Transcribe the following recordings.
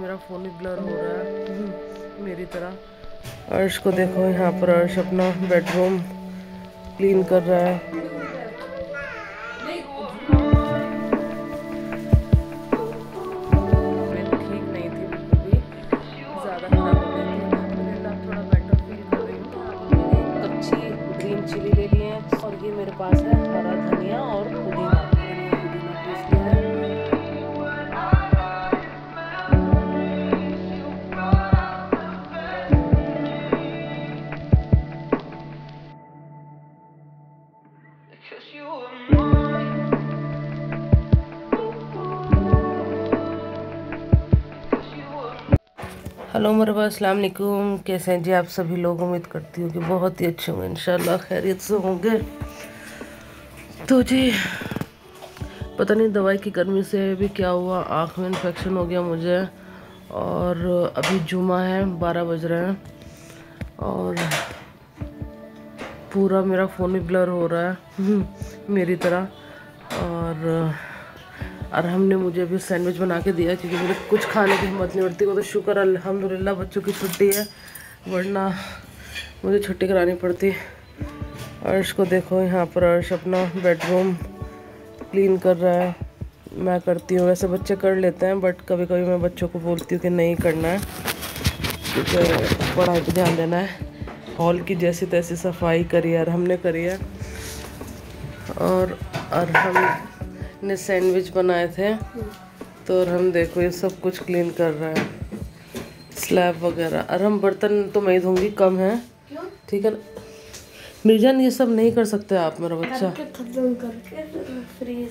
मेरा फ़ोन भी ब्लर हो रहा है। मेरी तरह। अर्श को देखो यहाँ पर अर्श अपना बेडरूम क्लीन कर रहा है। मैं ठीक नहीं थी बिल्कुल हेलो मरहबा अस्सलाम वालेकुम कैसे हैं जी आप सभी लोग? उम्मीद करती हूँ कि बहुत ही अच्छे होंगे, इंशाल्लाह खैरियत से होंगे। तो जी, पता नहीं दवाई की गर्मी से भी क्या हुआ, आँख में इन्फेक्शन हो गया मुझे। और अभी जुमा है, बारह बज रहे हैं। और पूरा मेरा फ़ोन भी ब्लर हो रहा है मेरी तरह। और और हमने मुझे भी सैंडविच बना के दिया क्योंकि मुझे कुछ खाने की हिम्मत नहीं उठती वो तो शुक्र, अल्हम्दुलिल्लाह, बच्चों की छुट्टी है, वरना मुझे छुट्टी करानी पड़ती। अर्श को देखो, यहाँ पर अर्श अपना बेडरूम क्लीन कर रहा है। मैं करती हूँ, वैसे बच्चे कर लेते हैं बट कभी कभी मैं बच्चों को बोलती हूँ कि नहीं करना है, क्योंकि पढ़ाई पर ध्यान देना है। हॉल की जैसी तैसी सफ़ाई करी और हमने करी है और और हमने सैंडविच बनाए थे तो और हम देखो ये सब कुछ क्लीन कर रहा है। स्लैब वगैरह। और हम बर्तन तो मैं ही धोंगी कम है। ठीक है ना? मिर्जान ये सब नहीं कर सकते आप मेरा बच्चा। फ्रीज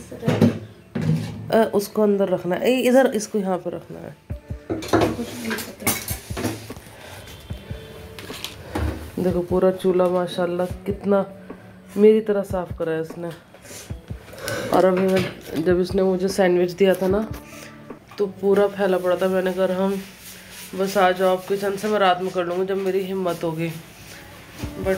उसको अंदर रखना है। इधर इसको यहाँ पे रखना है। देखो पूरा चूल्हा, माशाल्लाह, कितना मेरी तरह साफ़ करा है इसने। और अभी मैं, जब इसने मुझे सैंडविच दिया था ना तो पूरा फैला पड़ा था। मैंने कहा, हम, बस आ जाओ आप किचन से, मैं रात में कर लूँगी, जब मेरी हिम्मत होगी। बट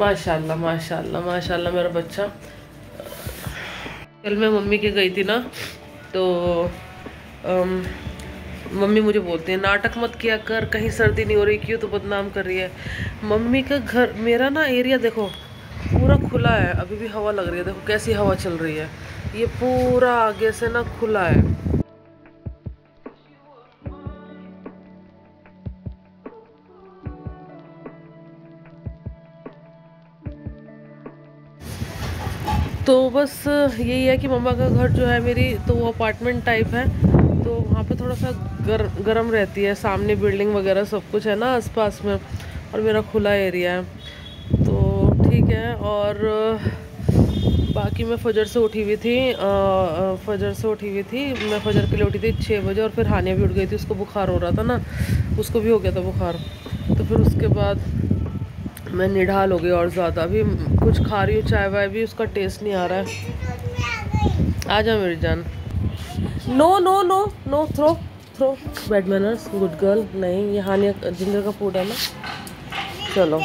माशाल्लाह माशाल्लाह माशाल्लाह, मेरा बच्चा कल मैं मम्मी के गई थी ना तो अम, मम्मी मुझे बोलती है नाटक मत किया कर कहीं सर्दी नहीं हो रही क्यों तो बदनाम कर रही है? मम्मी का घर मेरा ना एरिया देखो पूरा खुला है अभी भी हवा लग रही है देखो कैसी हवा चल रही है ये पूरा आगे से ना खुला है। तो बस यही है कि मम्मा का घर जो है मेरी तो वो अपार्टमेंट टाइप है तो वहाँ पे थोड़ा सा गर, गर्म रहती है सामने बिल्डिंग वगैरह सब कुछ है ना आसपास में और मेरा खुला एरिया है। तो ठीक है और बाकी मैं फजर से उठी हुई थी अ, फजर से उठी हुई थी मैं फजर के लिए उठी थी छः बजे और फिर हानिया भी उठ गई थी उसको बुखार हो रहा था ना उसको भी हो गया था बुखार। तो फिर उसके बाद मैं निढाल हो गई और ज़्यादा। अभी कुछ खा रही हूँ, चाय वाय भी, उसका टेस्ट नहीं आ रहा है। आ जा मेरी जान। No no no no throw throw bad manners good girl नहीं ये हानिया जिंजर का फ़ूड है ना। चलो।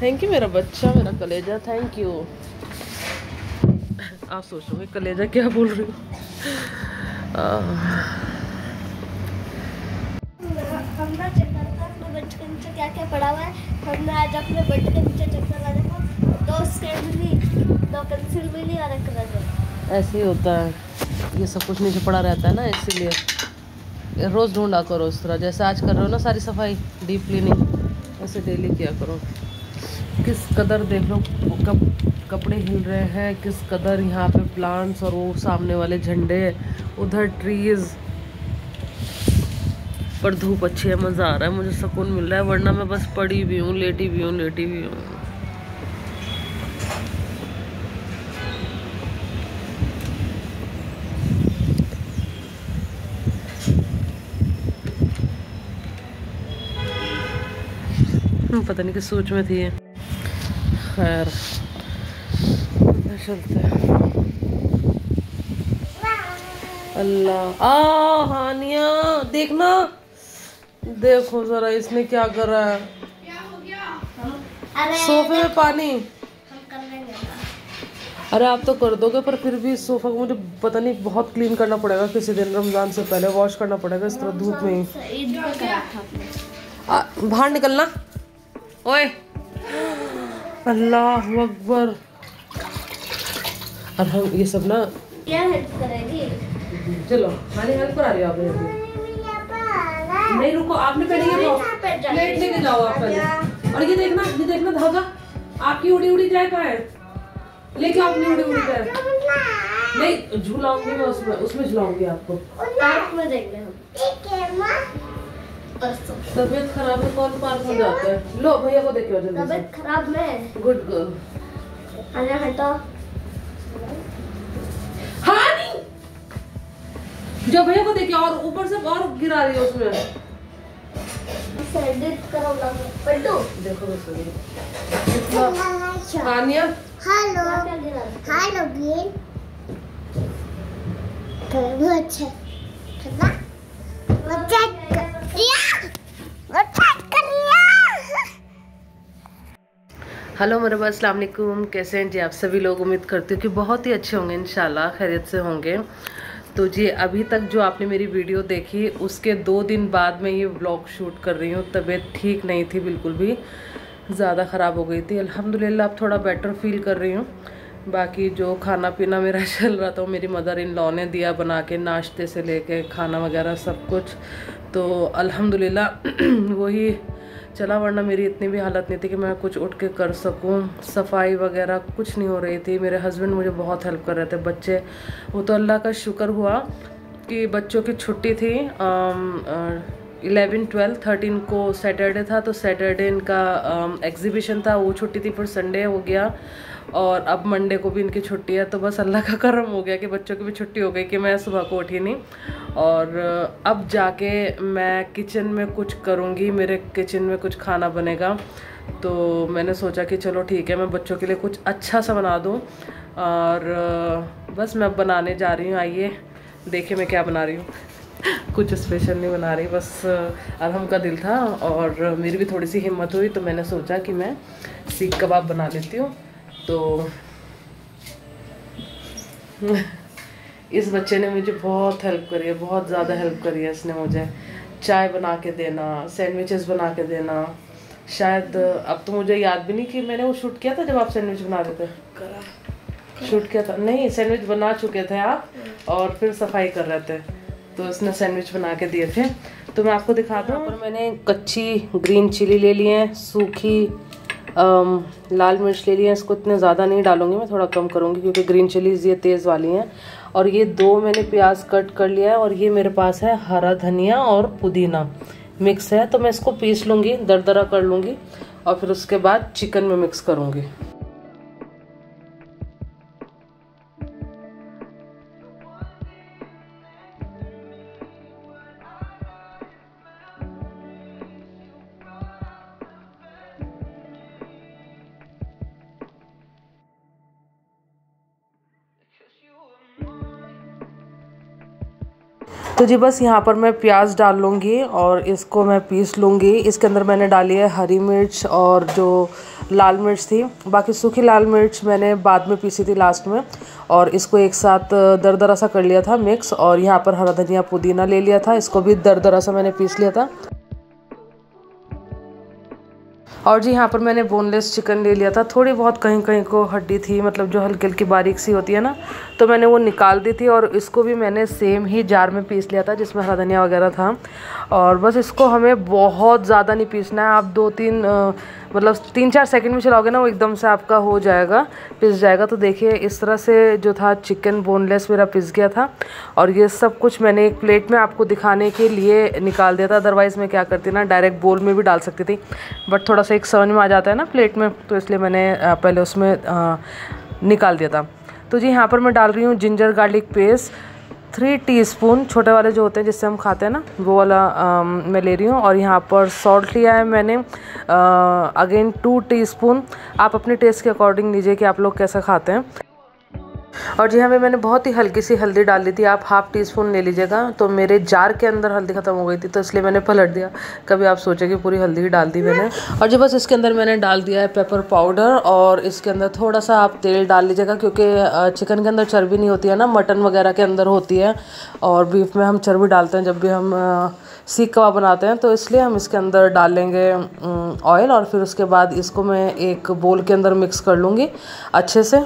थैंक यू मेरा बच्चा, मेरा कलेजा। थैंक यू आप सोचोगे कलेजा क्या बोल रही हूँ? हमने चेक करता अपने के नीचे क्या क्या पड़ा हुआ है हमने आज अपने के नीचे चेक करा देखो, दो स्केल मिली, दो पेंसिल मिली और एक ऐसे ही होता है। ये सब कुछ नीचे पड़ा रहता है ना, इसीलिए। रोज़ ढूंढा करो इस तरह। जैसे आज कर रहे हो ना सारी सफ़ाई डीप क्लीनिंग ऐसे डेली किया करो। किस कदर देख लो कप कपड़े हिल रहे हैं, किस कदर यहाँ पे प्लांट्स और वो सामने वाले झंडे, उधर ट्रीज पर धूप अच्छी है, मज़ा आ रहा है, मुझे सुकून मिल रहा है, वरना मैं बस पड़ी भी हूँ, लेटी भी हूँ, लेटी भी हूँ। पता नहीं किस सोच में थी खैर चलते अल्लाह, आ, हानिया, देखना। देखो जरा इसने क्या करा है। अरे सोफे में पानी। हम कर लेंगे ना। अरे आप तो कर दोगे पर फिर भी इस सोफा को मुझे पता नहीं बहुत क्लीन करना पड़ेगा किसी दिन रमज़ान से पहले वॉश करना पड़ेगा इस तरह धूप में ही। बाहर निकलना। ओए। अल्लाह अकबर। और हम ये सब ना क्या हेल्प करेगी? चलो हेल्प करा रही हो आपने। नहीं रुको आपने पहले ये प्लेट लेके जाओ आप पहले। और ये देखना ये देखना धागा। आपकी उड़ी उड़ी जाए कहाँ है? लेके आओ अपनी उड़ी उड़ी जाए। नहीं झूलाऊँगी मैं उसमें उसमें झुलाऊँगी आपको। पार्क में देंगे हम। तबीयत खराब है कौन पार्क में जाता है? लो भैया को देखो जल्दी तबीयत खराब में। गुड गर्ल आजा जो भैया को देखिए और ऊपर से और गिरा रही है उसमें। देखो हेलो हेलो बीन तो अच्छा। कितना वो चेक कर लिया वो चेक कर लिया। हेलो मरहबा अस्सलाम वालेकुम। कैसे हैं जी आप सभी लोग? उम्मीद करती हूँ कि बहुत ही अच्छे होंगे इंशाल्लाह खैरियत से होंगे। तो जी, अभी तक जो आपने मेरी वीडियो देखी, उसके दो दिन बाद मैं ये ब्लॉग शूट कर रही हूँ। तबीयत ठीक नहीं थी बिल्कुल भी। ज़्यादा ख़राब हो गई थी। अल्हम्दुलिल्लाह, अब थोड़ा बेटर फील कर रही हूँ। बाकी जो खाना पीना मेरा चल रहा था, वो मेरी मदर इन लॉ ने दिया बना के, नाश्ते से लेके, खाना वगैरह सब कुछ। तो अल्हम्दुलिल्लाह, वही चला, वरना मेरी इतनी भी हालत नहीं थी कि मैं कुछ उठ के कर सकूँ। सफ़ाई वगैरह कुछ नहीं हो रही थी। मेरे हस्बैंड मुझे बहुत हेल्प कर रहे थे, बच्चे। वो तो अल्लाह का शुक्र हुआ कि बच्चों की छुट्टी थी। इलेवन ट्वेल्व थर्टीन को सैटरडे था तो सैटरडे इनका एग्जीबिशन था। वो छुट्टी थी, फिर संडे हो गया। और अब मंडे को भी इनकी छुट्टी है तो बस अल्लाह का करम हो गया कि बच्चों की भी छुट्टी हो गई कि मैं सुबह को उठी नहीं। और अब जाके मैं किचन में कुछ करूँगी, मेरे किचन में कुछ खाना बनेगा। तो मैंने सोचा कि चलो ठीक है, मैं बच्चों के लिए कुछ अच्छा सा बना दूँ। और बस मैं अब बनाने जा रही हूँ, आइए देखिए मैं क्या बना रही हूँ। कुछ स्पेशल नहीं बना रही, बस अरहम का दिल था और मेरी भी थोड़ी सी हिम्मत हुई तो मैंने सोचा कि मैं सीख कबाब बना लेती हूँ। तो इस बच्चे ने मुझे बहुत हेल्प करी है बहुत ज़्यादा हेल्प करी है इसने मुझे। चाय बना के देना सैंडविचेस बना के देना। शायद अब तो मुझे याद भी नहीं कि मैंने वो शूट किया था जब आप सैंडविच बना रहे थे। शूट किया था। नहीं सैंडविच बना चुके थे आप और फिर सफ़ाई कर रहे थे। तो उसने सैंडविच बना के दिए थे। तो मैं आपको दिखा दूँ पर मैंने कच्ची ग्रीन चिली ले ली है सूखी लाल मिर्च ले ली है इसको इतने ज़्यादा नहीं डालूँगी, मैं थोड़ा कम करूँगी, क्योंकि ग्रीन चिलीज ये तेज़ वाली हैं। और ये दो मैंने प्याज कट कर लिया है, और ये मेरे पास है हरा धनिया और पुदीना। मिक्स है तो मैं इसको पीस लूँगी, दरदरा कर लूँगी, और फिर उसके बाद चिकन में मिक्स करूँगी। तो जी बस यहाँ पर मैं प्याज डाल लूँगी और इसको मैं पीस लूँगी। इसके अंदर मैंने डाली है हरी मिर्च और जो लाल मिर्च थी। बाकी सूखी लाल मिर्च मैंने बाद में पीसी थी लास्ट में और इसको एक साथ दर दरा सा कर लिया था मिक्स और यहाँ पर हरा धनिया पुदीना ले लिया था। इसको भी दर दरा सा मैंने पीस लिया था। और जी यहाँ पर मैंने बोनलेस चिकन ले लिया था। थोड़ी बहुत कहीं कहीं को हड्डी थी मतलब जो हल्की हल्की बारीक सी होती है ना तो मैंने वो निकाल दी थी और इसको भी मैंने सेम ही जार में पीस लिया था, जिसमें हरा धनिया वगैरह था। और बस इसको हमें बहुत ज़्यादा नहीं पीसना है। आप दो तीन मतलब तीन चार सेकंड में चलाओगे ना, वो एकदम से आपका हो जाएगा, पिस जाएगा। तो देखिए, इस तरह से जो था चिकन बोनलेस मेरा पिस गया था। और ये सब कुछ मैंने एक प्लेट में आपको दिखाने के लिए निकाल दिया था। अदरवाइज़ मैं क्या करती ना डायरेक्ट बोल में भी डाल सकती थी। बट थोड़ा सा एक समझ में आ जाता है ना प्लेट में तो इसलिए मैंने पहले उसमें निकाल दिया था। तो जी, यहाँ पर मैं डाल रही हूँ ginger garlic paste three teaspoon छोटे वाले जो होते हैं जिससे हम खाते हैं ना वो वाला आ, मैं ले रही हूँ। और यहाँ पर सॉल्ट लिया है मैंने। अगेन टू टीस्पून आप अपने टेस्ट के अकॉर्डिंग लीजिए कि आप लोग कैसा खाते हैं। और जी हमें मैंने बहुत ही हल्की सी हल्दी डाल दी थी। आप हाफ़ टी स्पून ले लीजिएगा। तो मेरे जार के अंदर हल्दी ख़त्म हो गई थी तो इसलिए मैंने पलट दिया। कभी आप सोचे कि पूरी हल्दी ही डाल दी मैंने। और जी बस इसके अंदर मैंने डाल दिया है पेपर पाउडर और इसके अंदर थोड़ा सा आप तेल डाल लीजिएगा, क्योंकि चिकन के अंदर चर्बी नहीं होती है ना मटन वगैरह के अंदर होती है। और बीफ में हम चर्बी डालते हैं जब भी हम सीख कबाब बनाते हैं तो इसलिए हम इसके अंदर डालेंगे ऑयल और फिर उसके बाद इसको मैं एक बोल के अंदर मिक्स कर लूँगी अच्छे से।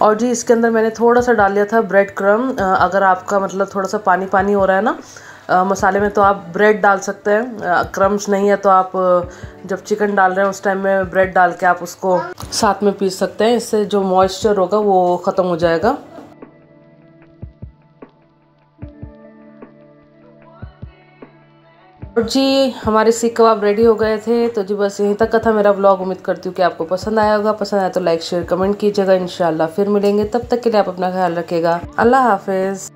और जी, इसके अंदर मैंने थोड़ा सा डाल लिया था ब्रेड क्रम अगर आपका मतलब थोड़ा सा पानी पानी हो रहा है ना मसाले में तो आप ब्रेड डाल सकते हैं। क्रम्स नहीं है तो आप जब चिकन डाल रहे हैं, उस टाइम में ब्रेड डाल के आप उसको साथ में पीस सकते हैं। इससे जो मॉइस्चर होगा वो ख़त्म हो जाएगा। और जी, हमारे सीख कबाब रेडी हो गए थे तो जी बस यहीं तक का था मेरा ब्लॉग उम्मीद करती हूँ कि आपको पसंद आया होगा। पसंद आया तो लाइक शेयर कमेंट कीजिएगा। इंशाल्लाह फिर मिलेंगे। तब तक के लिए आप अपना ख्याल रखेगा अल्लाह हाफिज़।